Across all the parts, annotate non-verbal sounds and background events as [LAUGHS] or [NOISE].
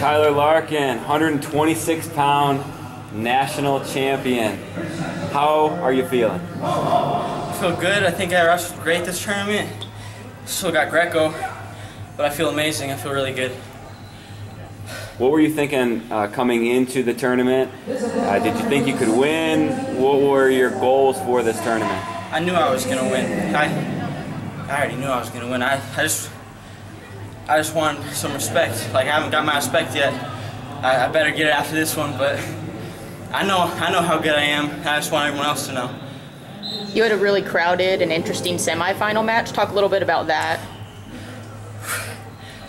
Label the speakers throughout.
Speaker 1: Kyler Larkin, 126 pound national champion. How are you feeling?
Speaker 2: I feel good. I think I wrestled great this tournament. Still got Greco, but I feel amazing. I feel really good.
Speaker 1: What were you thinking uh, coming into the tournament? Uh, did you think you could win? What were your goals for this tournament?
Speaker 2: I knew I was gonna win. I, I already knew I was gonna win. I, I just, I just want some respect. Like I haven't got my respect yet. I, I better get it after this one. But I know, I know how good I am. I just want everyone else to know.
Speaker 3: You had a really crowded and interesting semifinal match. Talk a little bit about that.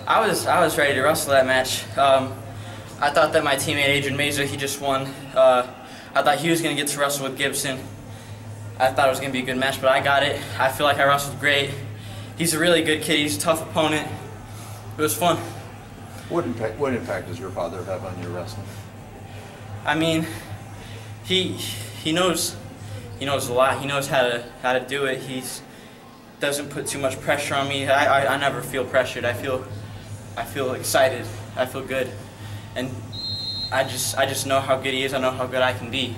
Speaker 2: I was I was ready to wrestle that match. Um, I thought that my teammate Adrian Meza, he just won. Uh, I thought he was going to get to wrestle with Gibson. I thought it was going to be a good match, but I got it. I feel like I wrestled great. He's a really good kid. He's a tough opponent. It was fun.
Speaker 4: What impact, what impact does your father have on your wrestling?
Speaker 2: I mean, he he knows he knows a lot. He knows how to how to do it. He's doesn't put too much pressure on me. I, I, I never feel pressured. I feel I feel excited. I feel good, and I just I just know how good he is. I know how good I can be,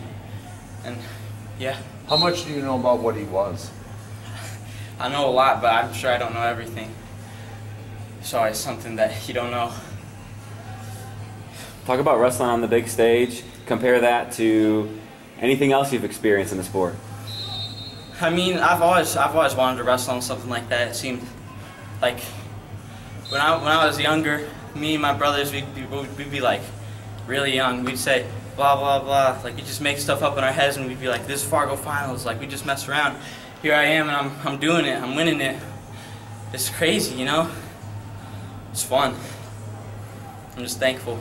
Speaker 2: and yeah.
Speaker 4: How much do you know about what he was? [LAUGHS]
Speaker 2: I know a lot, but I'm sure I don't know everything. It's always something that you don't know.
Speaker 1: Talk about wrestling on the big stage. Compare that to anything else you've experienced in the sport.
Speaker 2: I mean, I've always I've always wanted to wrestle on something like that. It seemed like when I when I was younger, me and my brothers we'd be, we'd be like really young. We'd say blah blah blah. Like we just make stuff up in our heads and we'd be like, "This is Fargo finals." Like we just mess around. Here I am and I'm I'm doing it. I'm winning it. It's crazy, you know. It's fun. I'm just thankful.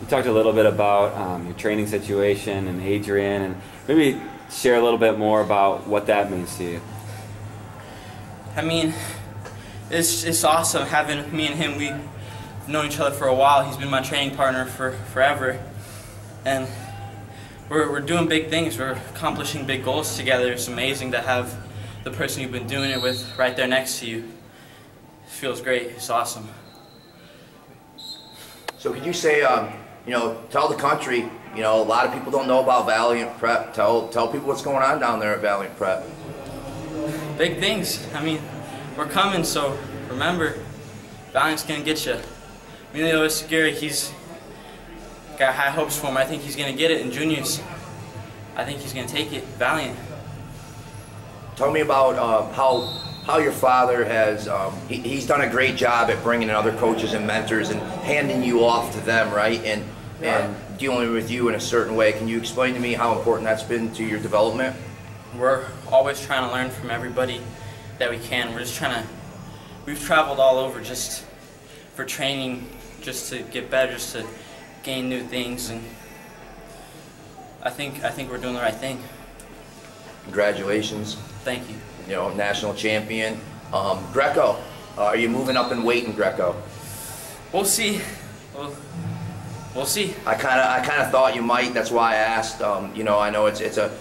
Speaker 1: You talked a little bit about um, your training situation and Adrian, and maybe share a little bit more about what that means to you.
Speaker 2: I mean, it's it's awesome having me and him. We've known each other for a while. He's been my training partner for forever, and we're we're doing big things. We're accomplishing big goals together. It's amazing to have the person you've been doing it with right there next to you. Feels great. It's awesome.
Speaker 5: So could you say, um, you know, tell the country, you know, a lot of people don't know about Valiant Prep. Tell tell people what's going on down there at Valiant Prep.
Speaker 2: Big things. I mean, we're coming, so remember, Valiant's gonna get you. Emilio Escagari, he's got high hopes for him. I think he's gonna get it in juniors. I think he's gonna take it. Valiant.
Speaker 5: Tell me about uh, how how your father has um, he, he's done a great job at bringing in other coaches and mentors and handing you off to them, right? And and dealing with you in a certain way. Can you explain to me how important that's been to your development?
Speaker 2: We're always trying to learn from everybody that we can. We're just trying to. We've traveled all over just for training, just to get better, just to gain new things, and I think I think we're doing the right thing.
Speaker 5: Congratulations.
Speaker 2: Thank you.
Speaker 5: You know, national champion. Um, Greco, uh, are you moving up in weight in Greco?
Speaker 2: We'll see. We'll, we'll see.
Speaker 5: I kind of I kind of thought you might. That's why I asked. Um, you know, I know it's it's a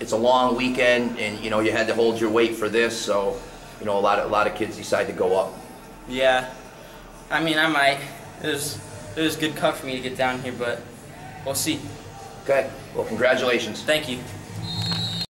Speaker 5: it's a long weekend, and you know you had to hold your weight for this, so you know a lot of a lot of kids decide to go up.
Speaker 2: Yeah. I mean, I might. It was it was a good cut for me to get down here, but we'll see.
Speaker 5: Okay. Well, congratulations.
Speaker 2: Thank you.